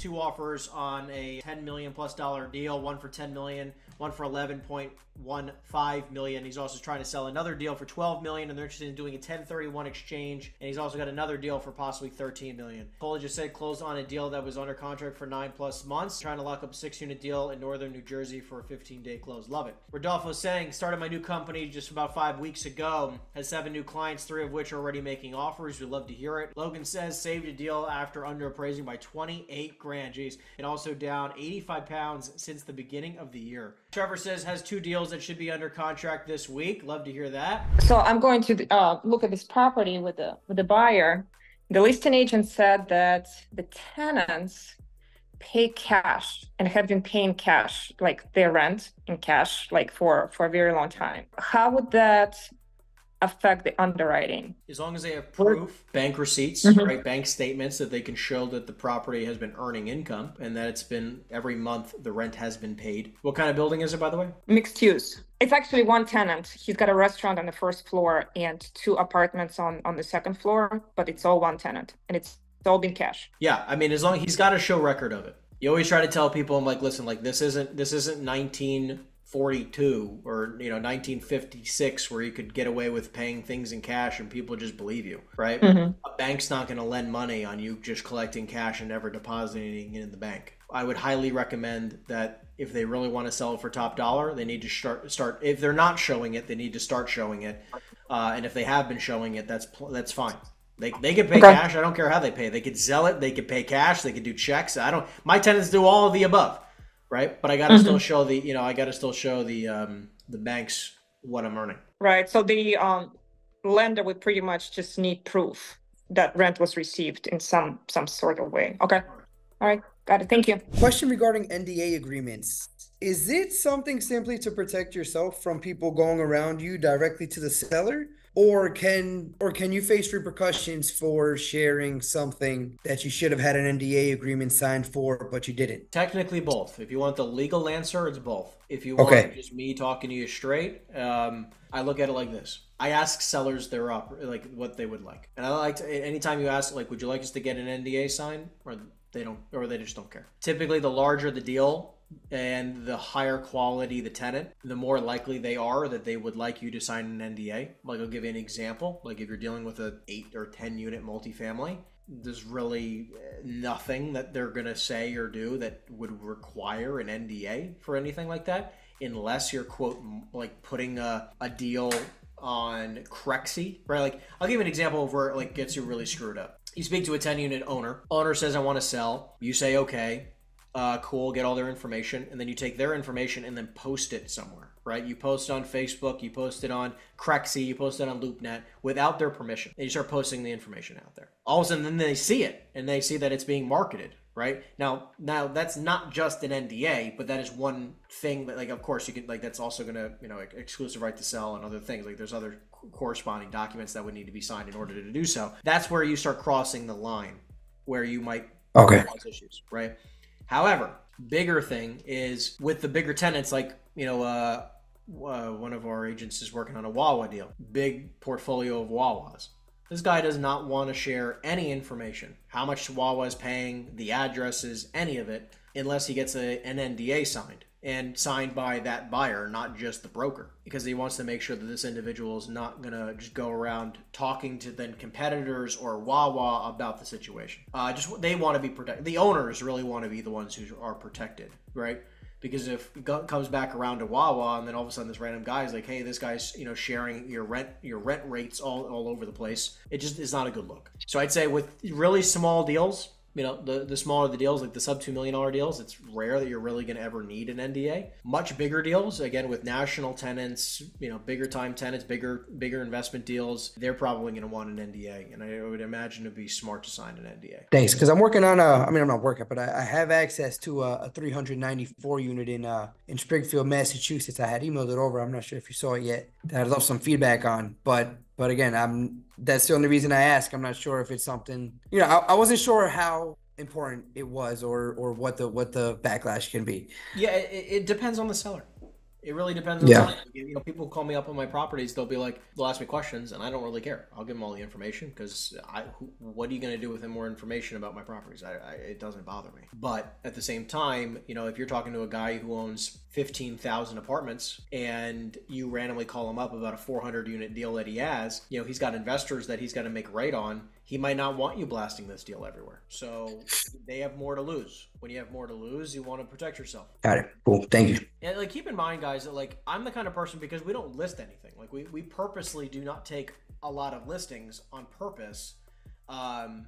two offers on a 10 million plus dollar deal, one for 10 million, one for 11.15 million. He's also trying to sell another deal for 12 million, and they're interested in doing a 1031 exchange. And he's also got another deal for possibly 13 million. Cole just said closed on a deal that was under contract for nine plus months, trying to lock up a six unit deal in northern New Jersey for a 15 day close. Love it. Rodolfo saying started my new company just about five weeks ago. Has seven new clients, three of which are already making offers. We'd love to hear it. Logan says saved a deal after underappraising by 28 grand. Jeez, and also down 85 pounds since the beginning of the year. Trevor says has two deals that should be under contract this week. Love to hear that. So I'm going to uh, look at this property with the with the buyer. The listing agent said that the tenants pay cash and have been paying cash, like their rent in cash, like for for a very long time. How would that affect the underwriting. As long as they have proof, bank receipts, mm-hmm. right, bank statements that they can show that the property has been earning income and that it's been every month the rent has been paid. What kind of building is it, by the way? Mixed use. It's actually one tenant. He's got a restaurant on the first floor and two apartments on on the second floor, but it's all one tenant and it's all been cash. Yeah, I mean, as long he's got a show record of it. You always try to tell people, I'm like, listen, like this isn't this isn't 19 42 or you know 1956 where you could get away with paying things in cash and people just believe you right? Mm-hmm. a bank's not going to lend money on you just collecting cash and never depositing it in the bank. I would highly recommend that if they really want to sell it for top dollar they need to start start if they're not showing it they need to start showing it. Uh, and if they have been showing it that's that's fine. They, they can pay okay. cash. I don't care how they pay. They could sell it. They could pay cash. They could do checks. I don't my tenants do all of the above right? But I got to mm-hmm. still show the, you know, I got to still show the um, the banks what I'm earning. Right. So the um, lender would pretty much just need proof that rent was received in some some sort of way. Okay. All right. Got it. Thank you. Question regarding NDA agreements. Is it something simply to protect yourself from people going around you directly to the seller? Or can or can you face repercussions for sharing something that you should have had an NDA agreement signed for but you didn't? Technically, both. If you want the legal answer, it's both. If you want okay. just me talking to you straight, um, I look at it like this. I ask sellers their op- like what they would like, and I like to anytime you ask like, would you like us to get an NDA signed, or they don't, or they just don't care. Typically, the larger the deal, and the higher quality the tenant, the more likely they are that they would like you to sign an NDA. Like I'll give you an example. Like if you're dealing with a eight or ten unit multifamily, there's really uh, nothing that they're gonna say or do that would require an NDA for anything like that, unless you're quote like putting a, a deal on Crexi, right? Like I'll give you an example of where it like gets you really screwed up. You speak to a 10 unit owner. Owner says I want to sell. You say okay uh, cool, get all their information, and then you take their information and then post it somewhere, right? You post on Facebook, you post it on Crexi, you post it on LoopNet without their permission, and you start posting the information out there. All of a sudden, then they see it and they see that it's being marketed, right? Now, now that's not just an NDA, but that is one thing that, like, of course, you can like that's also going to, you know, exclusive right to sell and other things. Like, there's other corresponding documents that would need to be signed in order to do so. That's where you start crossing the line, where you might okay cause issues, right? However, bigger thing is with the bigger tenants, like you know, uh, uh, one of our agents is working on a Wawa deal, big portfolio of Wawas. This guy does not want to share any information, how much Wawa is paying, the addresses, any of it, unless he gets a, an NDA signed and signed by that buyer, not just the broker, because he wants to make sure that this individual is not going to just go around talking to then competitors or Wawa about the situation. Uh, just they want to be protected. The owners really want to be the ones who are protected, right? Because if comes back around to Wawa and then all of a sudden this random guy is like, hey, this guy's you know sharing your rent your rent rates all, all over the place, it just is not a good look. So I'd say with really small deals, you know the the smaller the deals like the sub $2 million deals it's rare that you're really going to ever need an nda much bigger deals again with national tenants you know bigger time tenants bigger bigger investment deals they're probably going to want an nda and i would imagine it'd be smart to sign an nda thanks because i'm working on a i mean i'm not working but i, I have access to a, a, 394 unit in uh in springfield massachusetts. I had emailed it over i'm not sure if you saw it yet i'd love some feedback on but but again, I'm that's the only reason I ask. I'm not sure if it's something you know. I, I wasn't sure how important it was or or what the what the backlash can be. Yeah, it, it depends on the seller. It really depends. On yeah. You know, people call me up on my properties. They'll be like, they'll ask me questions, and I don't really care. I'll give them all the information because I. Who, what are you going to do with more information about my properties? I, I, it doesn't bother me. But at the same time, you know, if you're talking to a guy who owns fifteen thousand apartments and you randomly call him up about a four hundred unit deal that he has, you know, he's got investors that he's got to make right on he might not want you blasting this deal everywhere. So they have more to lose. When you have more to lose, you want to protect yourself. Got it. Cool. Thank you. And like keep in mind, guys, that like I'm the kind of person because we don't list anything. Like we, we purposely do not take a lot of listings on purpose. Um,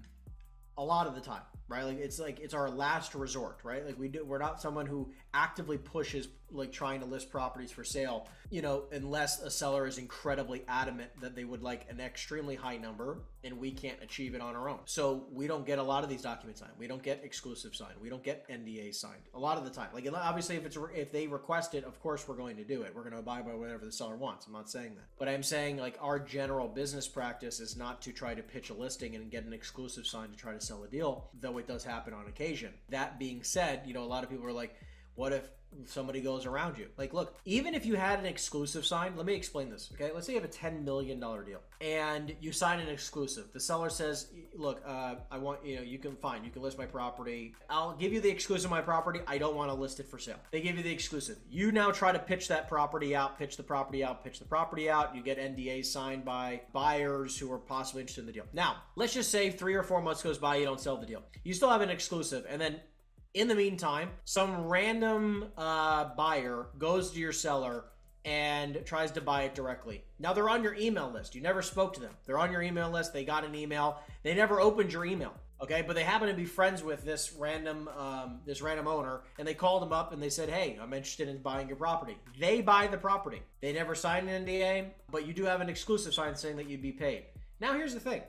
a lot of the time, right? Like it's like it's our last resort, right? Like we do we're not someone who actively pushes like trying to list properties for sale, you know, unless a seller is incredibly adamant that they would like an extremely high number and we can't achieve it on our own. So we don't get a lot of these documents signed. We don't get exclusive signed. We don't get NDA signed a lot of the time. Like obviously if it's if they request it, of course we're going to do it. We're going to abide by whatever the seller wants. I'm not saying that. But I'm saying like our general business practice is not to try to pitch a listing and get an exclusive sign to try to sell a deal, though it does happen on occasion. That being said, you know, a lot of people are like, what if somebody goes around you? Like, look, even if you had an exclusive sign, let me explain this, okay? Let's say you have a $10 million deal and you sign an exclusive. The seller says, look, uh, I want, you know, you can find, you can list my property. I'll give you the exclusive of my property. I don't want to list it for sale. They give you the exclusive. You now try to pitch that property out, pitch the property out, pitch the property out. You get NDAs signed by buyers who are possibly interested in the deal. Now, let's just say three or four months goes by, you don't sell the deal. You still have an exclusive, and then in the meantime, some random uh, buyer goes to your seller and tries to buy it directly. Now they're on your email list. You never spoke to them. They're on your email list. They got an email. They never opened your email. Okay, but they happen to be friends with this random um, this random owner, and they called him up and they said, "Hey, I'm interested in buying your property." They buy the property. They never signed an NDA, but you do have an exclusive sign saying that you'd be paid. Now here's the thing: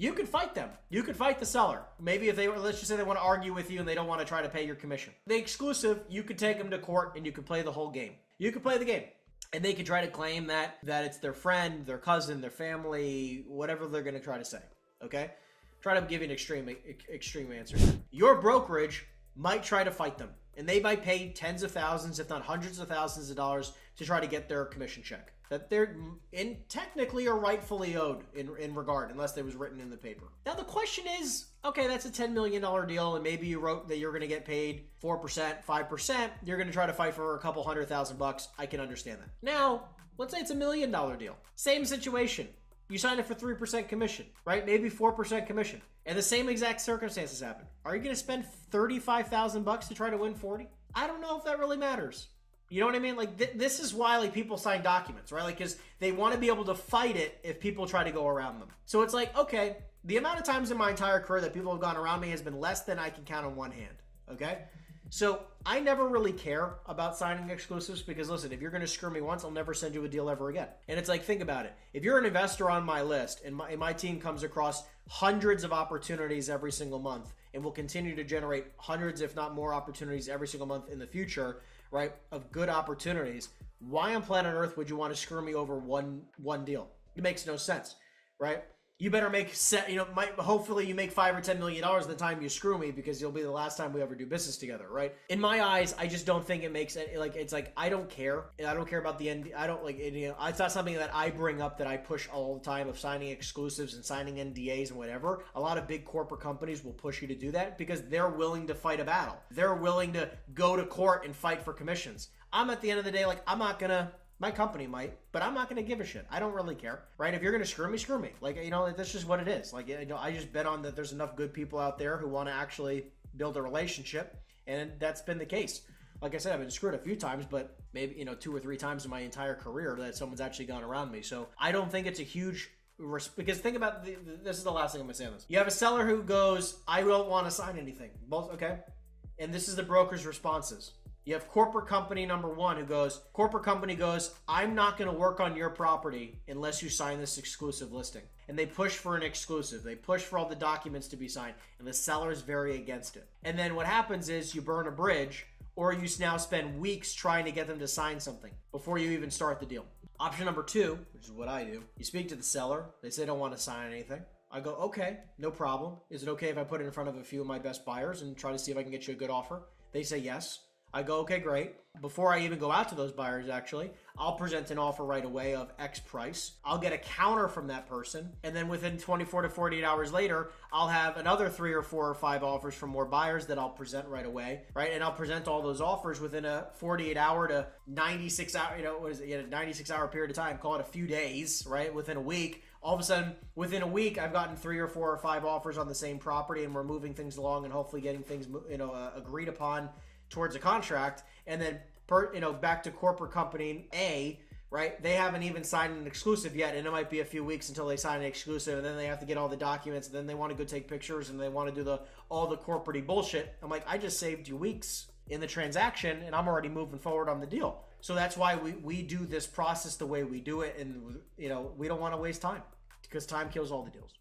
you could fight them. You could fight the seller. Maybe if they were, let's just say they want to argue with you and they don't want to try to pay your commission. The exclusive, you could take them to court and you could play the whole game. You could play the game. And they could try to claim that that it's their friend, their cousin, their family, whatever they're going to try to say. Okay? Try to give you an extreme extreme answer. Your brokerage might try to fight them. And they might pay tens of thousands, if not hundreds of thousands of dollars to try to get their commission check that they're in technically or rightfully owed in in regard unless it was written in the paper. Now the question is, okay, that's a ten million dollar deal, and maybe you wrote that you're going to get paid four percent, five percent. You're going to try to fight for a couple hundred thousand bucks. I can understand that. Now let's say it's a million dollar deal. Same situation. You signed it for 3% commission, right? Maybe 4% commission. And the same exact circumstances happen. Are you going to spend 35,000 bucks to try to win 40? I don't know if that really matters. You know what I mean? Like th- this is why like people sign documents, right? Like because they want to be able to fight it if people try to go around them. So it's like okay, the amount of times in my entire career that people have gone around me has been less than I can count on one hand. Okay, so I never really care about signing exclusives because listen, if you're going to screw me once, I'll never send you a deal ever again. And it's like think about it. If you're an investor on my list and my, and my team comes across hundreds of opportunities every single month and will continue to generate hundreds, if not more, opportunities every single month in the future right, of good opportunities, why on planet Earth would you want to screw me over one one deal? It makes no sense, right? You better make set, you know, might hopefully you make five or ten million dollars the time you screw me because you'll be the last time we ever do business together, right? In my eyes, I just don't think it makes it like it's like I don't care. I don't care about the end. I don't like it, you know. It's not something that I bring up that I push all the time of signing exclusives and signing NDAs and whatever. A lot of big corporate companies will push you to do that because they're willing to fight a battle. They're willing to go to court and fight for commissions. I'm at the end of the day like I'm not gonna my company might, but I'm not going to give a shit. I don't really care, right? If you're going to screw me, screw me. Like you know, that's just what it is. Like you know, I just bet on that. There's enough good people out there who want to actually build a relationship, and that's been the case. Like I said, I've been screwed a few times, but maybe you know two or three times in my entire career that someone's actually gone around me. So I don't think it's a huge because think about the, this is the last thing I'm gonna say on this. You have a seller who goes, "I don't want to sign anything." Both okay, and this is the broker's responses. You have corporate company number one who goes, corporate company goes, I'm not going to work on your property unless you sign this exclusive listing. And they push for an exclusive. They push for all the documents to be signed, and the sellers very against it. And then what happens is you burn a bridge, or you now spend weeks trying to get them to sign something before you even start the deal. Option number two, which is what I do, you speak to the seller. They say they don't want to sign anything. I go, okay, no problem. Is it okay if I put it in front of a few of my best buyers and try to see if I can get you a good offer? They say yes. I go, okay, great. Before I even go out to those buyers, actually, I'll present an offer right away of X price. I'll get a counter from that person. And then within 24 to 48 hours later, I'll have another three or four or five offers from more buyers that I'll present right away, right? And I'll present all those offers within a 48 hour to 96 hour, you know, what is it? Yeah, 96 hour period of time, call it a few days, right? Within a week. All of a sudden, within a week, I've gotten three or four or five offers on the same property and we're moving things along and hopefully getting things, you know, uh, agreed upon towards a contract, and then per, you know back to corporate company A, right? They haven't even signed an exclusive yet, and it might be a few weeks until they sign an exclusive, and then they have to get all the documents, and then they want to go take pictures, and they want to do the all the corporate bullshit. I'm like, I just saved you weeks in the transaction, and I'm already moving forward on the deal. So that's why we we do this process the way we do it, and you know we don't want to waste time because time kills all the deals.